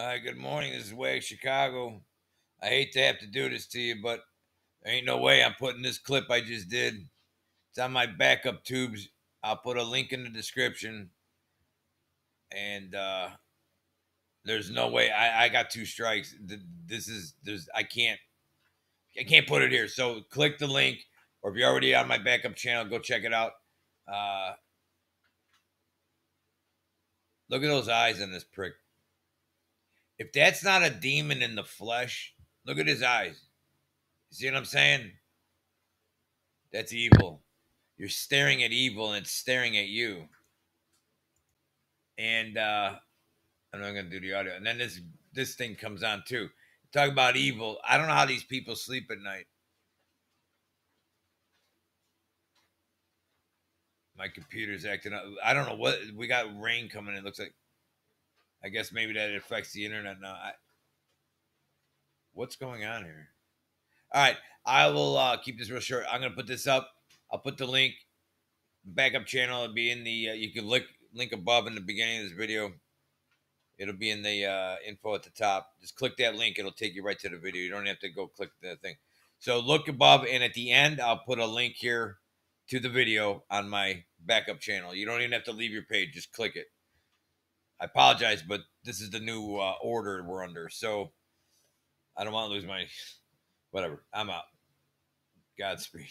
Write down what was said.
Hi, good morning. This is Wags Chicago. I hate to have to do this to you, but there ain't no way I'm putting this clip I just did. It's on my backup tubes. I'll put a link in the description. And uh there's no way I, I got two strikes. This is there's I can't I can't put it here. So click the link, or if you're already on my backup channel, go check it out. Uh look at those eyes in this prick. If that's not a demon in the flesh, look at his eyes. You see what I'm saying? That's evil. You're staring at evil and it's staring at you. And uh I'm not gonna do the audio. And then this this thing comes on too. Talk about evil. I don't know how these people sleep at night. My computer's acting up. I don't know what we got rain coming. It looks like I guess maybe that affects the internet now. I, what's going on here? All right, I will uh, keep this real short. I'm gonna put this up. I'll put the link, backup channel. It'll be in the. Uh, you can link link above in the beginning of this video. It'll be in the uh, info at the top. Just click that link. It'll take you right to the video. You don't have to go click the thing. So look above, and at the end, I'll put a link here to the video on my backup channel. You don't even have to leave your page. Just click it. I apologize, but this is the new uh, order we're under. So I don't want to lose my whatever. I'm out. Godspeed.